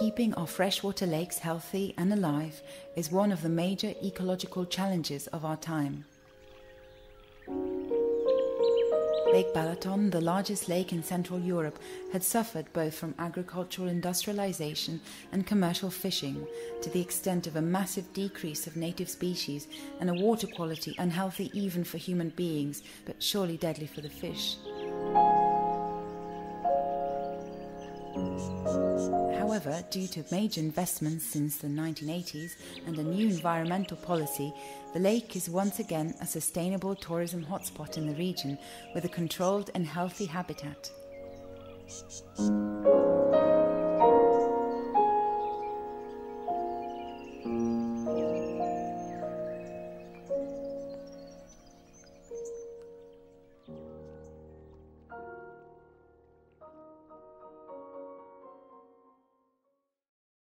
Keeping our freshwater lakes healthy and alive is one of the major ecological challenges of our time. Lake Balaton, the largest lake in Central Europe, had suffered both from agricultural industrialization and commercial fishing, to the extent of a massive decrease of native species and a water quality unhealthy even for human beings, but surely deadly for the fish. However, due to major investments since the 1980s and a new environmental policy, the lake is once again a sustainable tourism hotspot in the region with a controlled and healthy habitat.